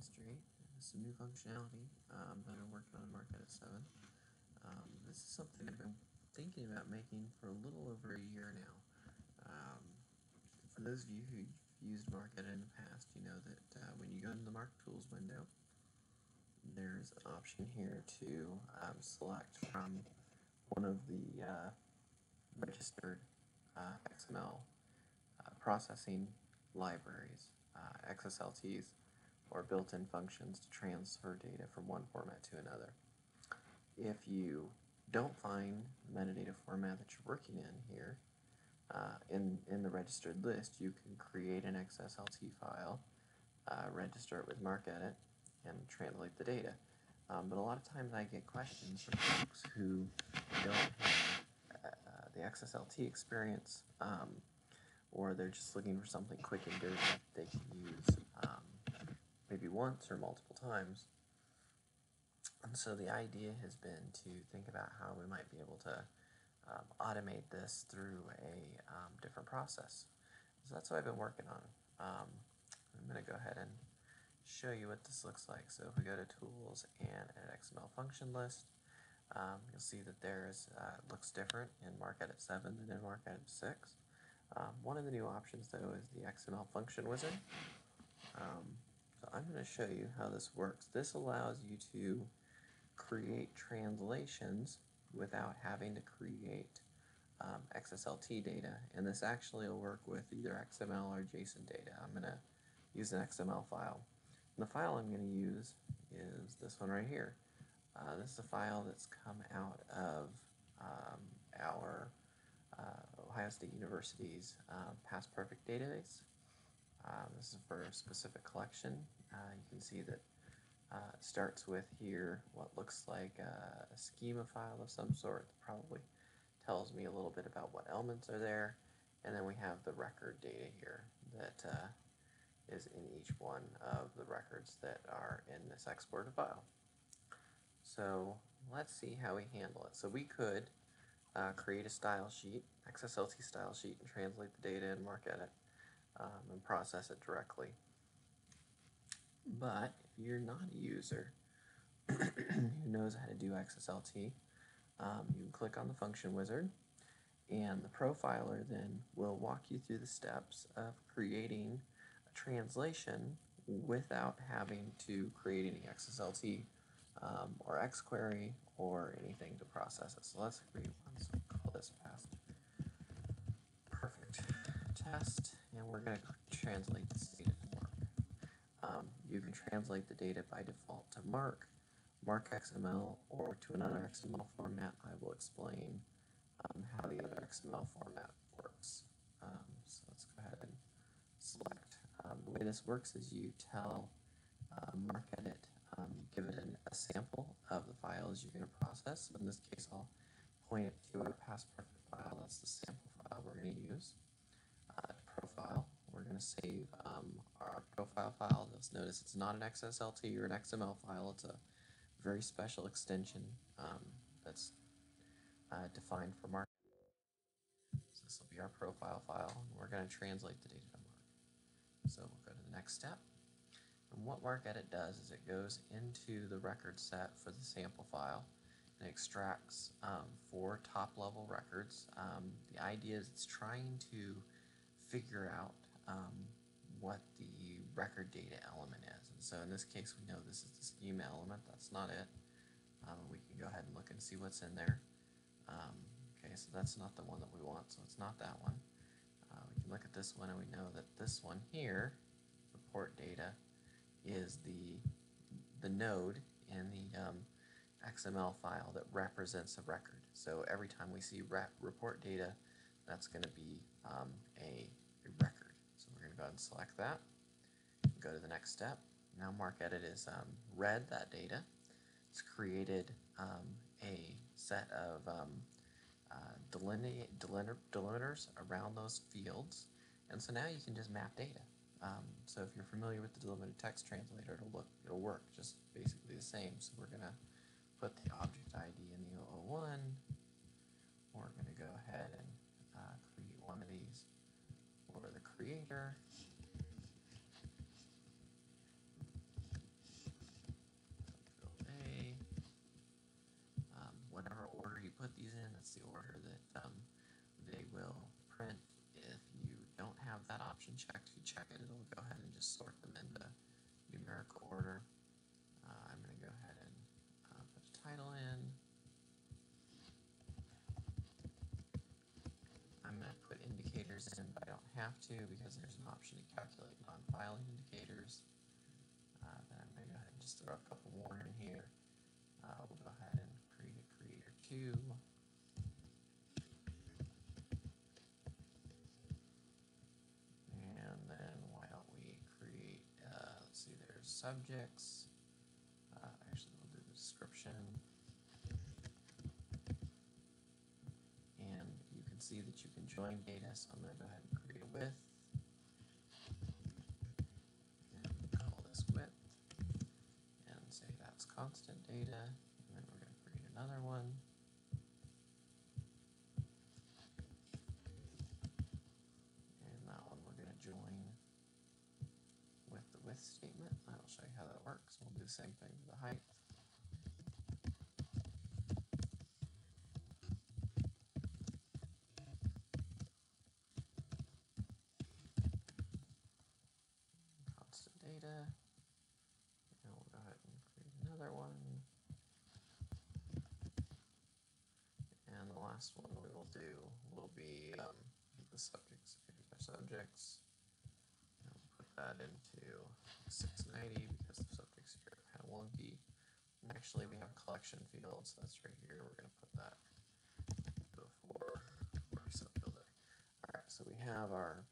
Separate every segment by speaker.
Speaker 1: demonstrate some new functionality um, that I'm working on MarcEdit 7. Um, this is something I've been thinking about making for a little over a year now. Um, for those of you who've used MarcEdit in the past, you know that uh, when you go into the MARC Tools window, there's an option here to um, select from one of the uh, registered uh, XML uh, processing libraries, uh, XSLTs, or built-in functions to transfer data from one format to another. If you don't find the metadata format that you're working in here, uh, in, in the registered list, you can create an XSLT file, uh, register it with MarcEdit, and translate the data. Um, but a lot of times I get questions from folks who don't have uh, the XSLT experience, um, or they're just looking for something quick and dirty that they can use maybe once or multiple times. And so the idea has been to think about how we might be able to um, automate this through a um, different process. So that's what I've been working on. Um, I'm going to go ahead and show you what this looks like. So if we go to Tools and an XML function list, um, you'll see that there's uh, looks different in MarcEdit 7 than in MarcEdit 6. Um, one of the new options though is the XML function wizard. Um, to show you how this works. This allows you to create translations without having to create um, XSLT data. And this actually will work with either XML or JSON data. I'm going to use an XML file. And the file I'm going to use is this one right here. Uh, this is a file that's come out of um, our uh, Ohio State University's uh, Past Perfect database. Um, this is for a specific collection. Uh, you can see that uh, it starts with here what looks like a, schema file of some sort that probably tells me a little bit about what elements are there. And then we have the record data here that uh, is in each one of the records that are in this exported file. So let's see how we handle it. So we could uh, create a style sheet, XSLT style sheet, and translate the data and MarcEdit um, and process it directly. But if you're not a user who knows how to do XSLT, um, you can click on the function wizard and the profiler then will walk you through the steps of creating a translation without having to create any XSLT um, or xquery or anything to process it. So let's create one. So call this past perfect test, and we're going to translate this data to MARC. Um, you can translate the data by default to MARC, MARC XML, or to another XML format. I will explain um, how the other XML format works. Um, so let's go ahead and select. Um, the way this works is you tell uh, MarcEdit um, give it an, a sample of the files you're going to process. In this case, I'll point it to a past perfect file. That's the sample file we're going to use. Uh, profile, we're going to save um, our profile file. You'll notice it's not an XSLT or an XML file. It's a very special extension um, that's uh, defined for Mark. So this will be our profile file, and we're going to translate the data to MARC. So we'll go to the next step. And what MarcEdit does is it goes into the record set for the sample file and extracts um, four top level records. Um, the idea is it's trying to figure out um, what the record data element is. And so in this case, we know this is the schema element. That's not it. Um, we can go ahead and look and see what's in there. Um, okay, so that's not the one that we want, so it's not that one. Uh, we can look at this one and we know that this one here, report data, is the, the node in the um, XML file that represents a record. So every time we see rep report data, that's going to be um, a, a, record. So we're going to go ahead and select that. Go to the next step. Now MarcEdit has um, read that data. It's created um, a set of um, uh, delimiters around those fields. And so now you can just map data. Um, so if you're familiar with the delimited text translator, it'll look, it'll work just basically the same. So we're gonna put the object ID in the 001. We're gonna go ahead and uh, create one of these for the creator. just sort them into numerical order. Uh, I'm going to go ahead and uh, put a title in. I'm going to put indicators in, but I don't have to because there's an option to calculate non-filing indicators. Uh, then I'm going to go ahead and just throw a couple more in here. Uh, we'll go ahead and create a creator 2. Subjects. Uh, actually, we'll do the description. And you can see that you can join data, so I'm gonna go ahead and create a width. And call this width. And say that's constant data, and then we're gonna create another one. And that one we're gonna join with the width statement. I'll show you how that works. We'll do the same thing with the height. Constant data. And we'll go ahead and create another one. And the last one we will do will be um, the subjects. Here's our subjects. We'll put that into 690 because the subjects here are kind of wonky. Actually, we have collection fields. That's right here. We're going to put that before we. All right, so we have our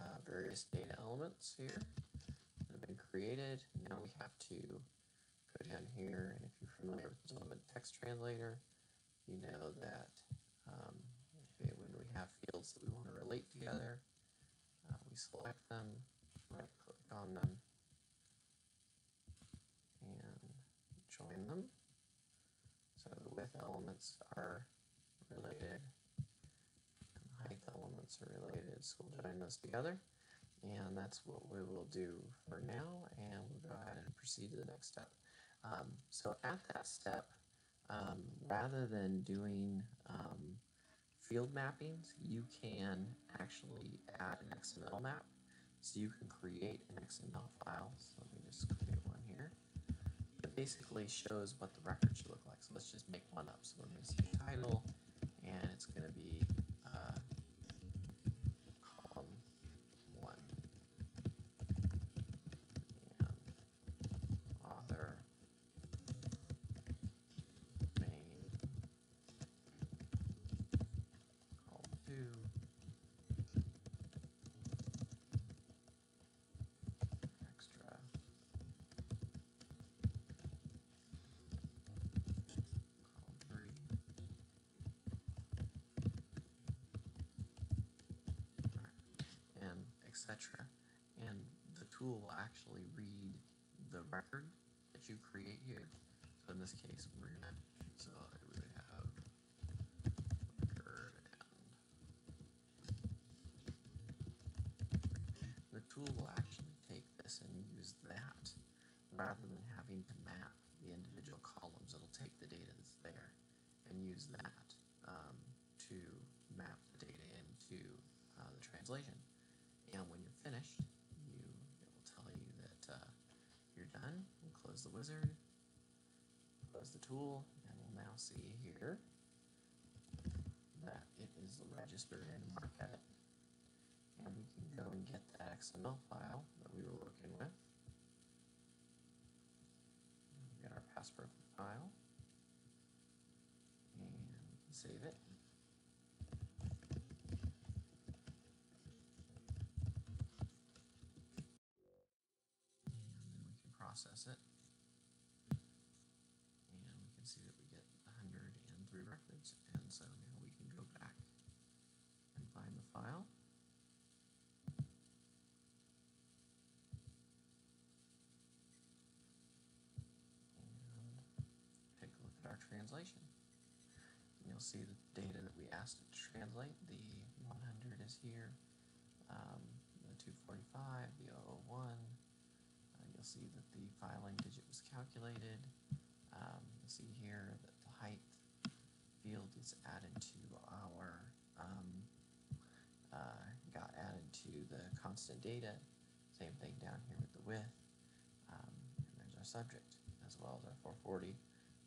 Speaker 1: uh, various data elements here that have been created. Now we have to go down here, and if you're familiar with the Delimited Text Translator, you know that um, when we have fields that we want to relate together, uh, we select them, right click on them, and join them. So the width elements are related, and the height elements are related, so we'll join those together. And that's what we will do for now, and we'll go ahead and proceed to the next step. Um, so at that step, um, rather than doing um, field mappings, you can actually add an XML map. So you can create an XML file. So let me just create one here. Basically shows what the record should look like. So let's just make one up. So we're going to say title, and it's going to be uh, column one. And author, main, column two, extra, column three, and etc. And the tool will actually read the record that you create here. So in this case, we're gonna so we would have record and the tool will actually take this and use that rather than having to map the individual columns. It'll take the data that's there and use that um, to map the data into uh, the translation. And when you're finished, you it will tell you that uh, you're done. We'll close the wizard, close the tool, and we'll now see here that it is registered in MarcEdit. And we can go and get that XML file that we were working with. We get our Past Perfect file. And save it. And then we can process it. And we can see that we get 103 records. And so now we can go back and find the file. And take a look at our translation. And you'll see the data that we asked it to translate. The 100 is here. Um, the 245, the 001. Uh, you'll see that the filing digit was calculated. Um, you'll see here that the height field is added to our, um, uh, got added to the constant data. Same thing down here with the width. Um, and there's our subject as well as our 440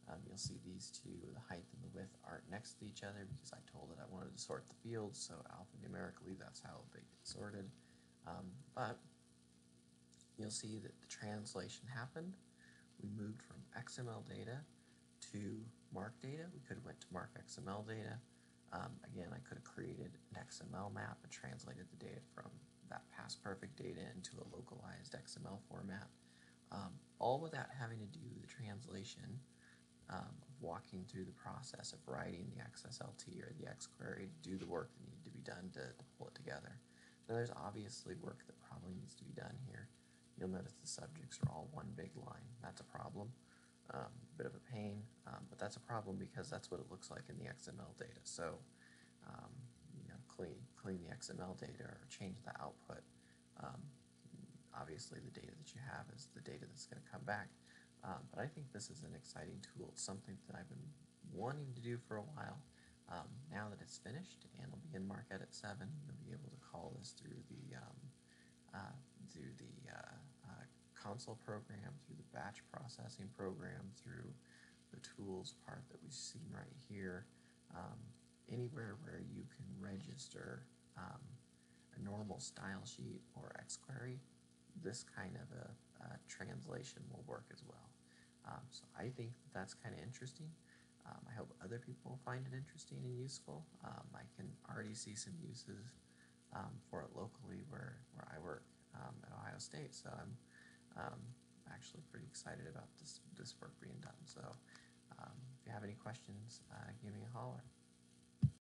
Speaker 1: Um, you'll see these two, the height and the width, aren't next to each other because I told it I wanted to sort the fields, so alphanumerically that's how they get sorted. Um, but you'll see that the translation happened. We moved from XML data to MARC data. We could have went to MARC XML data. Um, again, I could have created an XML map and translated the data from that past perfect data into a localized XML format, um, all without having to do the translation um, walking through the process of writing the XSLT or the XQuery to do the work that needed to be done to, to pull it together. Now, there's obviously work that probably needs to be done here. You'll notice the subjects are all one big line. That's a problem. Um, bit of a pain, um, but that's a problem because that's what it looks like in the XML data. So, um, you know, clean clean the XML data or change the output. Um, obviously, the data that you have is the data that's going to come back. Um, but I think this is an exciting tool. It's something that I've been wanting to do for a while. Um, now that it's finished and it'll be in MarcEdit 7, you'll be able to call this through the uh, through the uh, console program, through the batch processing program, through the tools part that we've seen right here. Um, anywhere where you can register um, a normal style sheet or XQuery, this kind of a, a translation will work as well. Um, so I think that's kind of interesting. Um, I hope other people find it interesting and useful. Um, I can already see some uses um, for it locally where, where I work at Ohio State. So I'm um, actually pretty excited about this, this work being done. So um, if you have any questions, uh, give me a holler.